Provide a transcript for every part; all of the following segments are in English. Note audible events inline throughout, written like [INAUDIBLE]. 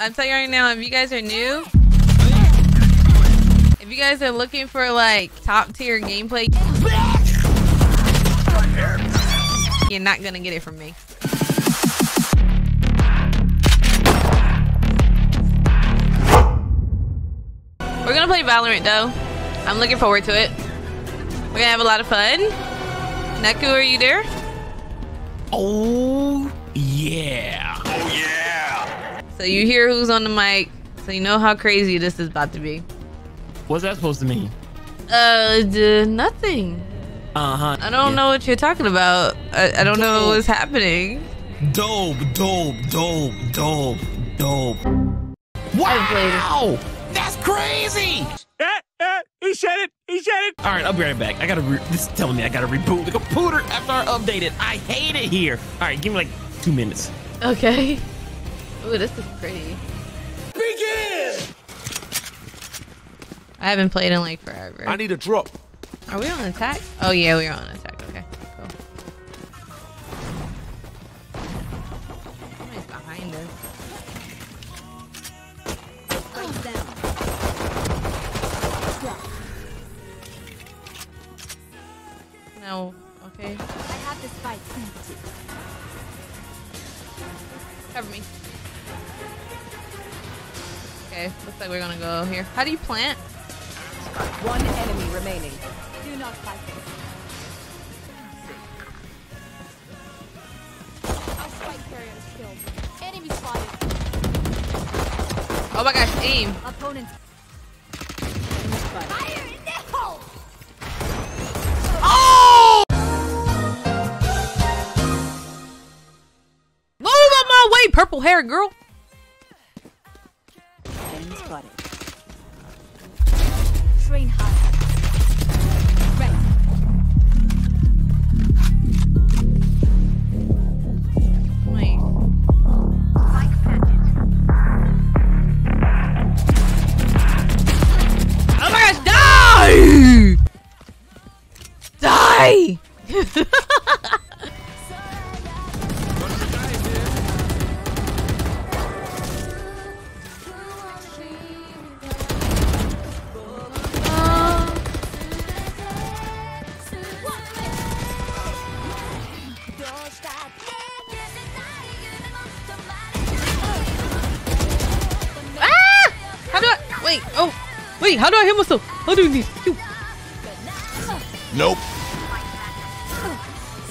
I'm telling you right now, if you guys are new, if you guys are looking for like top tier gameplay, you're not gonna get it from me. We're gonna play Valorant though. I'm looking forward to it. We're gonna have a lot of fun. Neku, are you there? Oh, yeah. Yeah. So you hear who's on the mic, so you know how crazy this is about to be. What's that supposed to mean? Uh, d- nothing. Uh huh. I don't know what you're talking about. I, I don't know what's happening. Dope, dope, dope, dope, dope. Wow! That's crazy! Eh, eh, he said it! He said it! Alright, I'll be right back. I gotta. Re- this is telling me I gotta reboot the computer after I update it. I hate it here. Alright, give me like two minutes. Okay. Ooh, this is pretty. Begin! I haven't played in like forever. I need a drop. Are we on attack? Oh yeah, we are on attack. Okay, cool. Somebody's behind us. No. Okay. I have this fight. Cover me. Okay, looks like we're gonna go here. How do you plant? One enemy remaining. Do not fight this. Our spike carrier is killed. Enemy spotted. Oh my gosh, aim. Opponents. Fire in the hole! Oh! Move out my way, purple hair girl. Enemy spotted. Train hard. Wait. How do I hit myself? How do these? Phew. Nope.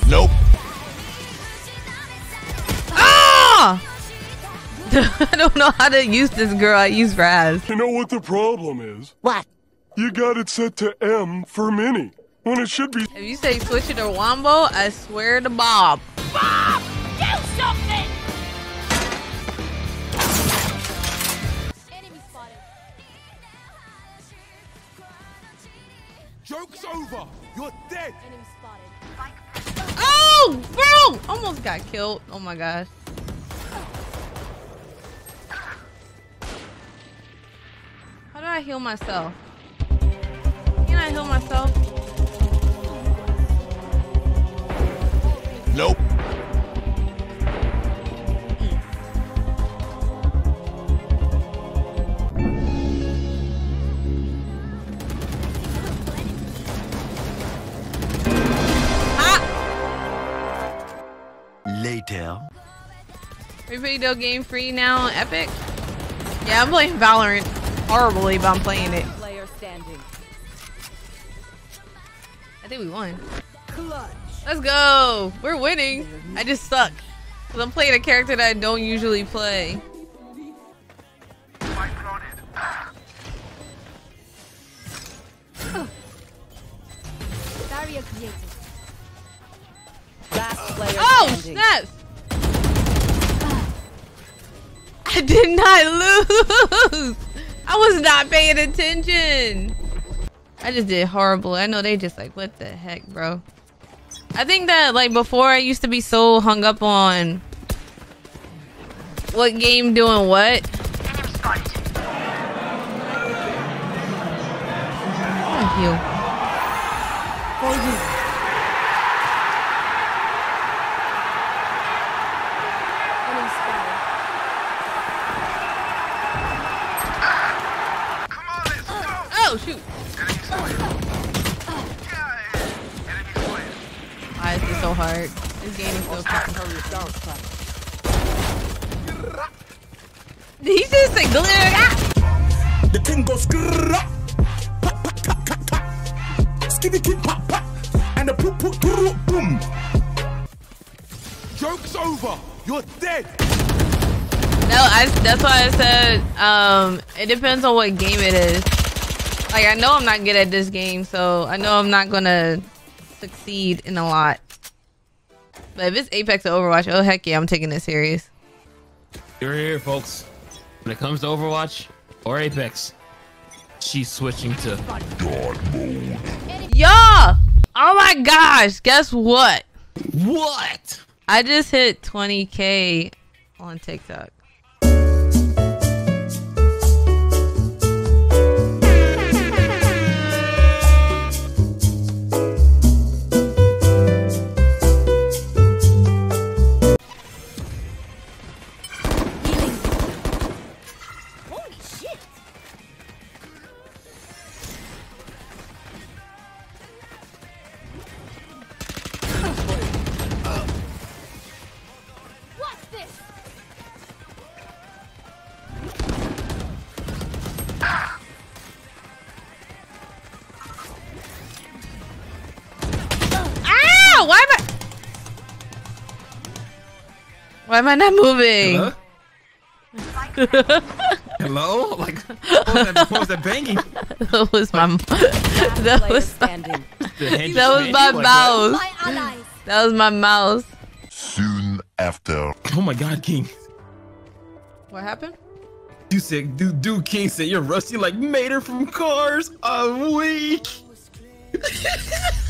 Nope. Ah! [LAUGHS] I don't know how to use this girl. I use Raze. You know what the problem is? What? You got it set to M for mini, when it should be If you say switch it to Wombo, I swear to Bob. Bob! Do something! Enemy spotted. Oh, bro! Almost got killed. Oh my gosh. How do I heal myself? Can I heal myself? Nope. Game free now on Epic? Yeah, I'm playing Valorant horribly, but I'm playing it. I think we won. Let's go. We're winning. I just suck. Because I'm playing a character that I don't usually play. Last Oh, snaps! I did not lose! I was not paying attention! I just did horrible. I know they just like, what the heck, bro? I think that, like, before I used to be so hung up on what game doing what. Thank you. For you. Enemy spotted. Oh shoot! Why is this so hard? This game is so fucking He just said glitter. Ah! The thing goes grrrr, pop, pop, pop, pop, pop. Skitty kid pop pop, and the poop poop poop boom. Joke's over. You're dead. No, I, that's why I said um, it depends on what game it is. Like I know I'm not good at this game, so I know I'm not gonna succeed in a lot. But if it's Apex or Overwatch, oh heck yeah, I'm taking this serious. You're here, folks. When it comes to Overwatch or Apex, she's switching to God mode. Yeah! Oh my gosh! Guess what? what? I just hit 20k on TikTok. Why am I not moving? Hello? [LAUGHS] Hello? Like, what was that, what was that banging? that was my. that was. standing. That was my made you like mouse. That was my mouse. Soon after. Oh my god, King. What happened? You said, dude, dude, King said you're rusty like Mater from Cars. I'm weak. [LAUGHS]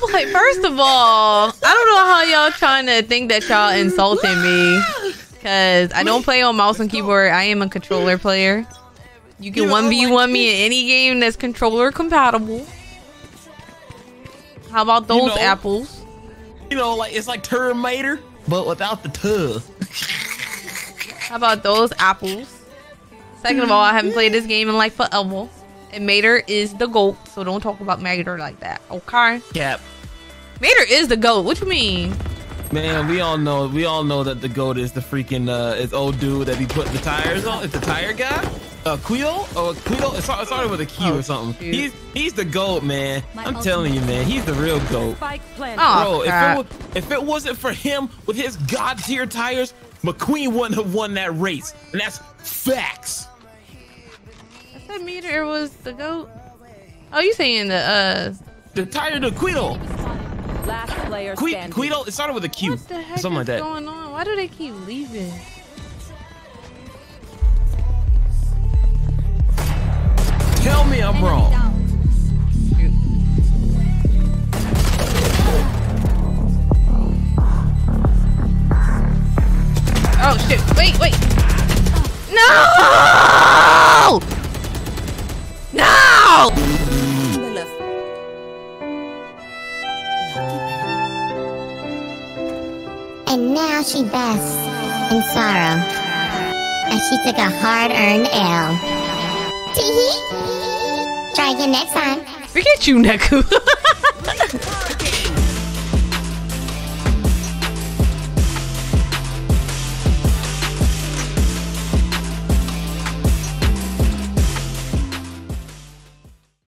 I don't play. First of all, I don't know how y'all trying to think that y'all insulting me. Cause I don't play on mouse and keyboard. I am a controller player. You can one v one me in any game that's controller compatible. How about those know- apples? You know, like it's like Terminator, but without the tub. How about those apples? Second of all, I haven't played this game in like forever. And Mater is the GOAT, so don't talk about Mater like that, okay? Cap. Mater is the GOAT. What you mean? Man, we all know we all know that the goat is the freaking uh is old dude that be putting the tires on. It's the tire guy. Uh Quito? Oh Quito, it start- started with a Q Oh, or something. shoot. He's he's the goat, man. My I'm telling you, man, he's the real goat. Spike planted. Oh, Bro, if it, was, if it wasn't for him with his god tier tires, McQueen wouldn't have won that race. And that's facts. I said Mater was the GOAT. Oh, you saying the uh The tire to Quito. Last player Que- standing. Quito, it started with a Q. What the heck Something like is that. going on? Why do they keep leaving? Tell me I'm wrong. Basks in sorrow as she took a hard-earned L. Try again next time. Forget you, Neku. [LAUGHS]